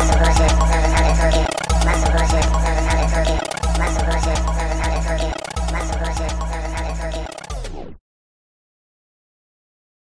Massive bullshit, so how they talk it. Massive bullshit.